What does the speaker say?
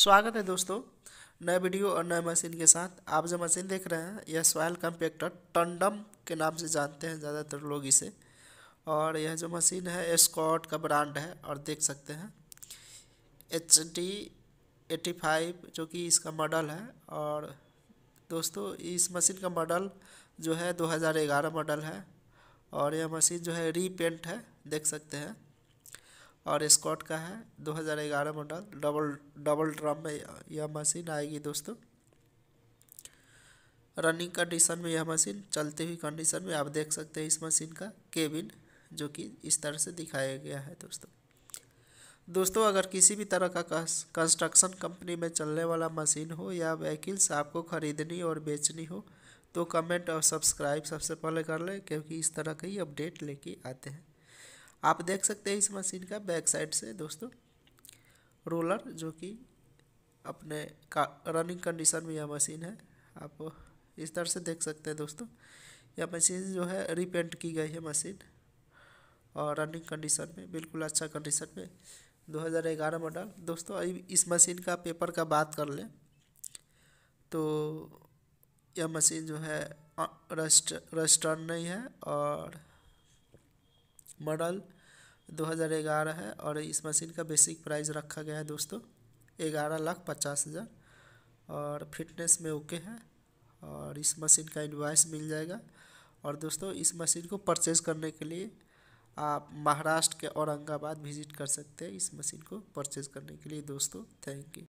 स्वागत है दोस्तों, नए वीडियो और नए मशीन के साथ। आप जो मशीन देख रहे हैं, यह सॉयल कम्पेक्टर टंडम के नाम से जानते हैं, ज़्यादातर लोग इसे। और यह जो मशीन है स्कॉट का ब्रांड है, और देख सकते हैं। एच डी एटी फाइव जो कि इसका मॉडल है। और दोस्तों, इस मशीन का मॉडल जो है 2011 मॉडल है। और यह मशीन जो है रीपेंट है, देख सकते हैं। और स्कॉट का है 2011 मॉडल डबल डबल ड्रम में यह मशीन आएगी दोस्तों। रनिंग कंडीशन में यह मशीन चलती हुई कंडीशन में आप देख सकते हैं इस मशीन का केबिन जो कि इस तरह से दिखाया गया है दोस्तों। दोस्तों, अगर किसी भी तरह का कंस्ट्रक्शन कंपनी में चलने वाला मशीन हो या व्हीकल्स आपको ख़रीदनी और बेचनी हो तो कमेंट और सब्सक्राइब सबसे पहले कर लें, क्योंकि इस तरह के ही अपडेट लेके आते हैं। आप देख सकते हैं इस मशीन का बैक साइड से दोस्तों। रोलर जो कि अपने का रनिंग कंडीशन में यह मशीन है। आप इस तरह से देख सकते हैं दोस्तों। यह मशीन जो है रिपेंट की गई है मशीन। और रनिंग कंडीशन में, बिल्कुल अच्छा कंडीशन में। 2011 मॉडल दोस्तों इस मशीन का पेपर का बात कर लें तो यह मशीन जो है रजिस्टर्ड नहीं है और मॉडल 2011 है और इस मशीन का बेसिक प्राइस रखा गया है दोस्तों ग्यारह लाख पचास हज़ार। और फिटनेस में ओके है और इस मशीन का इन्वाइस मिल जाएगा। और दोस्तों इस मशीन को परचेज़ करने के लिए आप महाराष्ट्र के औरंगाबाद विज़िट कर सकते हैं इस मशीन को परचेज़ करने के लिए दोस्तों। Thank you.